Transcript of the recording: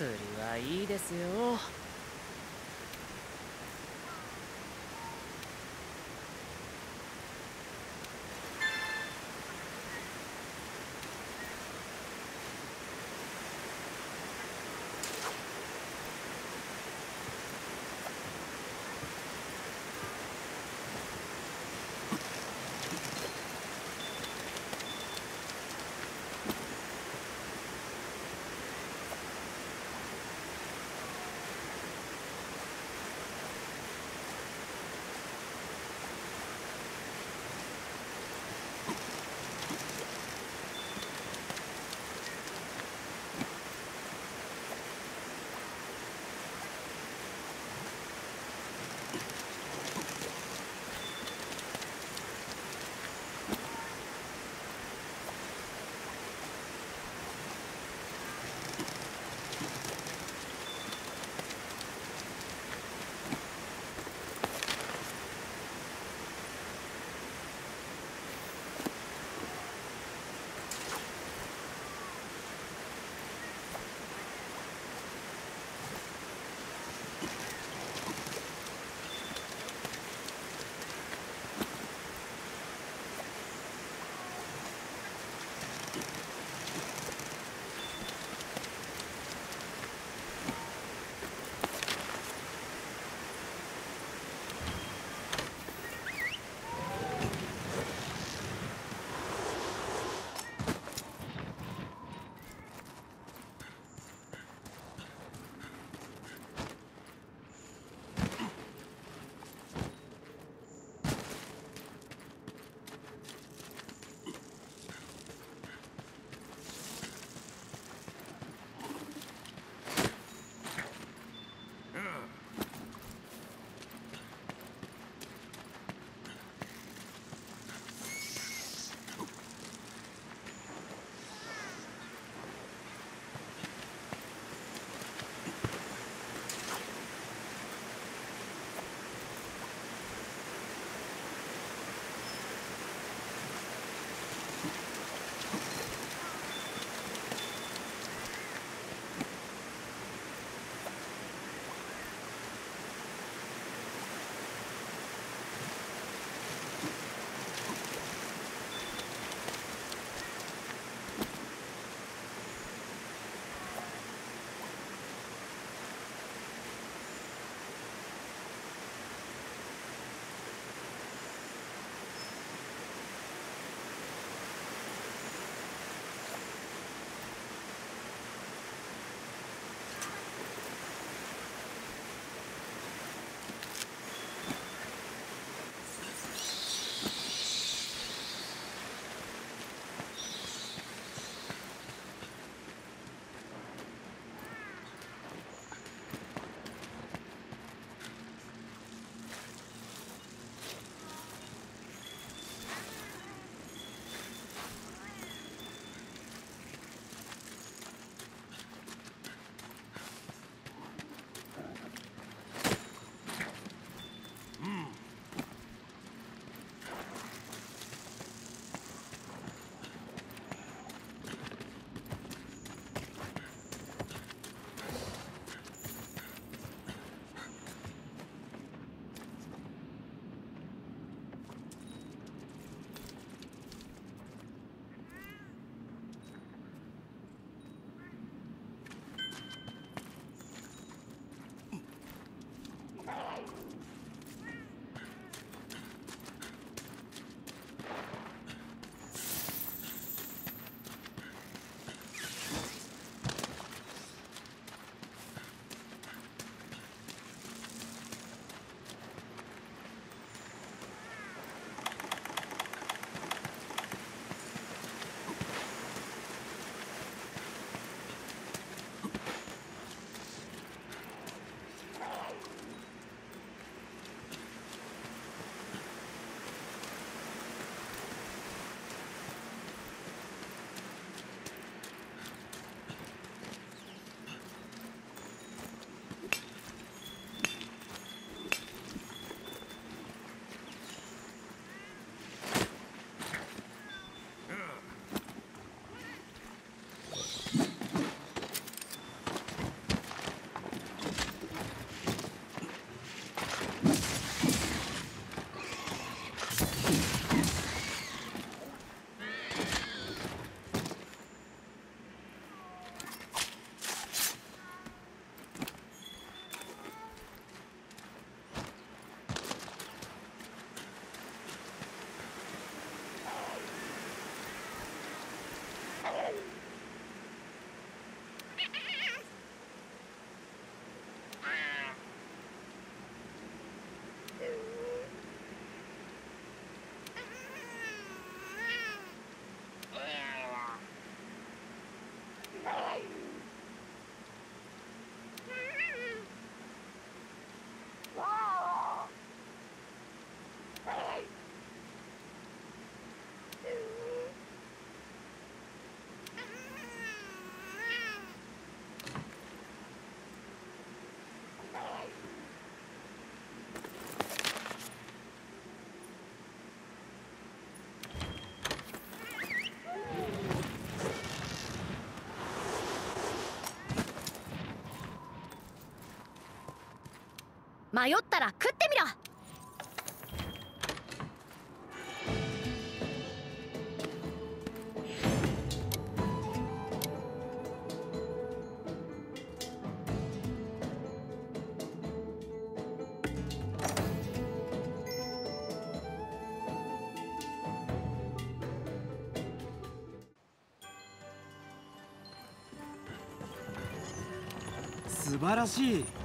釣りはいいですよ。迷ったら食ってみろ。素晴らしい。